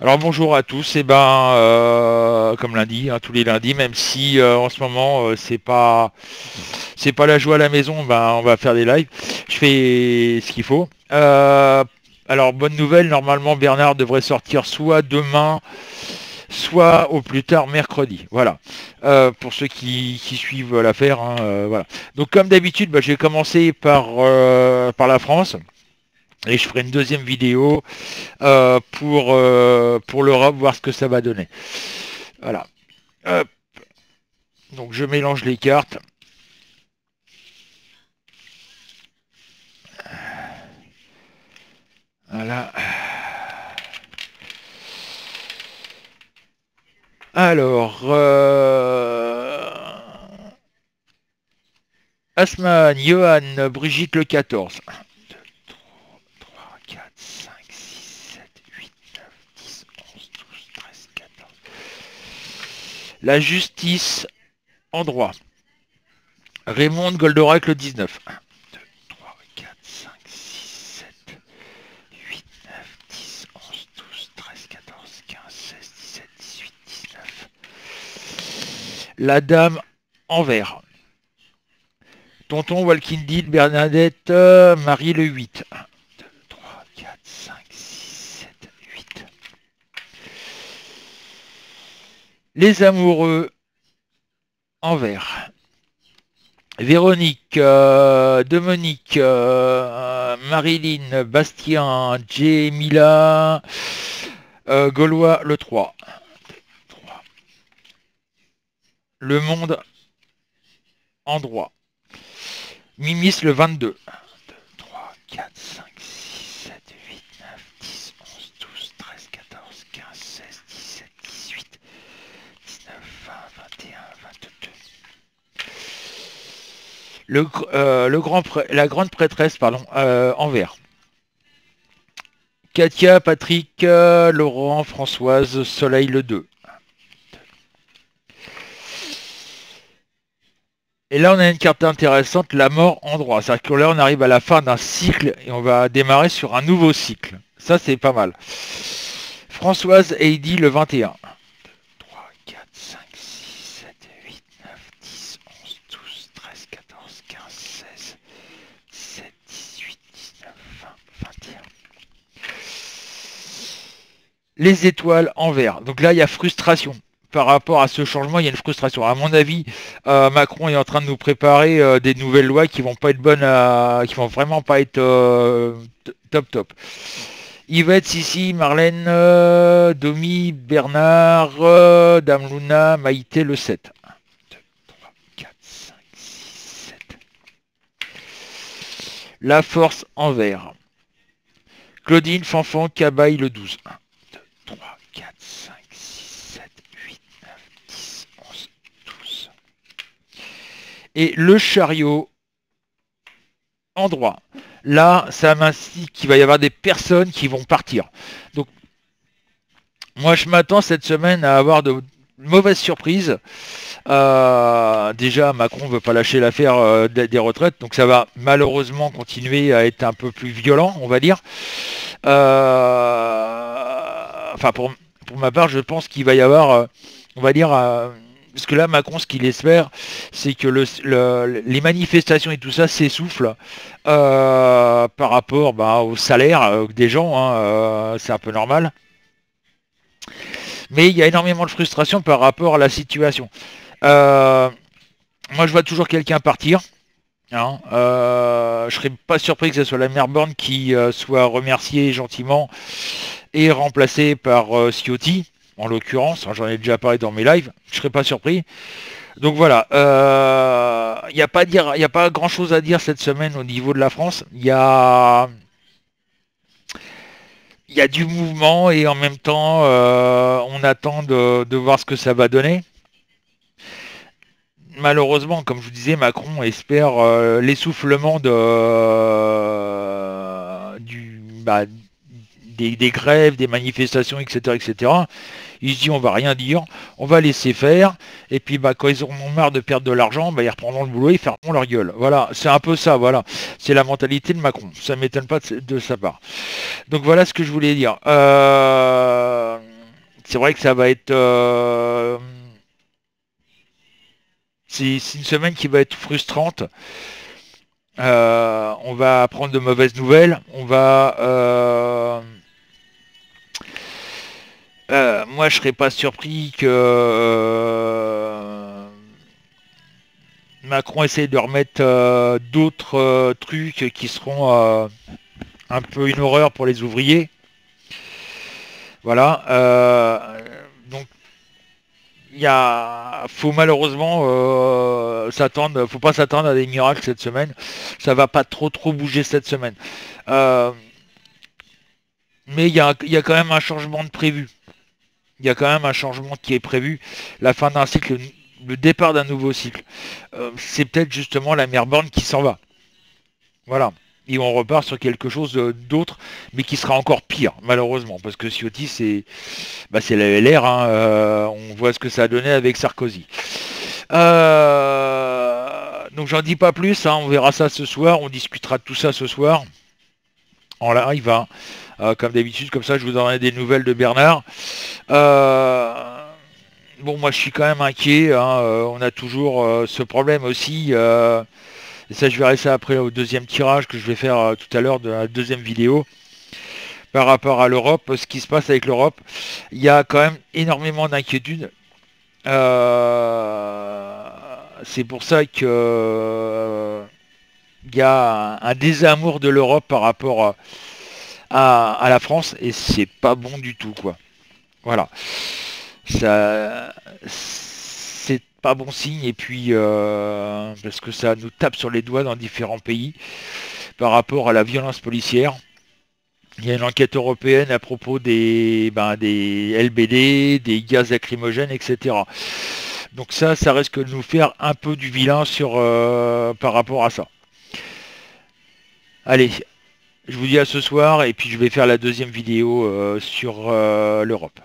Alors bonjour à tous, et eh ben euh, comme lundi, hein, tous les lundis, même si euh, en ce moment euh, c'est pas c'est pas la joie à la maison, ben on va faire des lives. Je fais ce qu'il faut. alors bonne nouvelle, normalement Bernard devrait sortir soit demain, soit au plus tard mercredi. Voilà. pour ceux qui, suivent l'affaire, hein, voilà. Donc comme d'habitude, j'ai commencé par par la France. Je ferai une deuxième vidéo euh, pour, euh, pour l'Europe, voir ce que ça va donner. Voilà. Donc je mélange les cartes. Voilà. Alors, euh... Asman, Johan, Brigitte le 14. La justice en droit. Raymond Goldorak le 19. 1, 2, 3, 4, 5, 6, 7, 8, 9, 10, 11, 12, 13, 14, 15, 16, 17, 18, 19. La dame en vert. Tonton Walking Dead Bernadette euh, Marie le 8. Les amoureux en vert. Véronique, euh, Dominique, euh, Marilyn, Bastien, Jemila, euh, Gaulois le 3. Le monde en droit. Mimis le 22. 2, 3, 4, 5, 6, 7, 8, 9, 10, 11, 12, 13, 14, 15, 16, 17, 18. 21, 22. Le, euh, la grande prêtresse, pardon, euh, en vert. Katia, Patrick, euh, Laurent, Françoise, Soleil le 2. Et là, on a une carte intéressante, la mort en droit. C'est-à-dire que là, on arrive à la fin d'un cycle et on va démarrer sur un nouveau cycle. Ça, c'est pas mal. Françoise Heidi le 21. Les étoiles en vert. Donc là, il y a frustration. Par rapport à ce changement, il y a une frustration. À mon avis, euh, Macron est en train de nous préparer euh, des nouvelles lois qui vont pas être bonnes, à, qui vont vraiment pas être euh, top top. Yvette, Sissi, Marlène, Domi, Bernard, Dame Luna, Maïté, le 7. 1, 2, 3, 4, 5, 6, 7. La force en vert. Claudine, Fanfan, Cabaye, le 12. 1, 3, 4, 5, 6, 7, 8, 9, 10, 11, 12. Et le chariot en droit. Là, ça m'indique qu'il va y avoir des personnes qui vont partir. Donc, moi, je m'attends cette semaine à avoir de mauvaises surprises. Euh, déjà, Macron ne veut pas lâcher l'affaire euh, des retraites, donc ça va malheureusement continuer à être un peu plus violent, on va dire. Euh, enfin pour, ma part, je pense qu'il va y avoir, on va dire, parce que là, Macron, ce qu'il espère, c'est que les manifestations et tout ça s'essoufflent euh, par rapport bah, au salaire des gens. Hein, c'est un peu normal. Mais il y a énormément de frustration par rapport à la situation. moi, je vois toujours quelqu'un partir. Hein, je serais pas surpris que ce soit la mère Borne qui soit remerciée gentiment et remplacé par euh, en l'occurrence, hein, j'en ai déjà parlé dans mes lives, je serais pas surpris. Donc voilà, il euh, n'y a, pas a pas grand chose à dire cette semaine au niveau de la France. Il y a, du mouvement et en même temps, euh, on attend de, voir ce que ça va donner. Malheureusement, comme je vous disais, Macron espère l'essoufflement de, bah, des, grèves, des manifestations, etc., etc. Ils se disent on va rien dire, on va laisser faire, et puis bah, quand ils auront marre de perdre de l'argent, bah, ils reprendront le boulot, ils fermeront leur gueule. Voilà, c'est un peu ça, voilà. C'est la mentalité de Macron. Ça ne m'étonne pas de, sa part. Donc voilà ce que je voulais dire. Euh, c'est vrai que ça va être... c'est une semaine qui va être frustrante. on va apprendre de mauvaises nouvelles. On va... moi, je serais pas surpris que Macron essaie de remettre euh, d'autres euh, trucs qui seront euh, un peu une horreur pour les ouvriers. Voilà. donc il y faut malheureusement s'attendre, faut pas s'attendre à des miracles cette semaine. Ça va pas trop trop bouger cette semaine. mais il y a, y a quand même un changement de prévu. Il y a quand même un changement qui est prévu. La fin d'un cycle le départ d'un nouveau cycle. Euh, c'est peut-être justement la mer borne qui s'en va. Voilà. Et on repart sur quelque chose d'autre, mais qui sera encore pire, malheureusement, parce que Ciotti, c'est bah, la LR, hein, euh, on voit ce que ça a donné avec Sarkozy. Euh, donc j'en dis pas plus, hein, on verra ça ce soir, on discutera de tout ça ce soir, en live, hein. comme d'habitude, comme ça je vous donnerai des nouvelles de Bernard bon, moi je suis quand même inquiet. Hein, euh, on a toujours euh, ce problème aussi. Euh, et ça, je verrai ça après au deuxième tirage que je vais faire tout à l'heure de la deuxième vidéo. Par rapport à l'Europe, ce qui se passe avec l'Europe, il y a quand même énormément d'inquiétudes. c'est pour ça que il y a un, désamour de l'Europe par rapport à, la France et c'est pas bon du tout quoi. Voilà ça c'est pas bon signe et puis euh, parce que ça nous tape sur les doigts dans différents pays par rapport à la violence policière. Il y a une enquête européenne à propos des, ben, LBD, des gaz lacrymogènes, etc. Donc ça, ça risque de nous faire un peu du vilain sur, euh, par rapport à ça. Allez, je vous dis à ce soir et puis je vais faire la deuxième vidéo euh, sur l'Europe.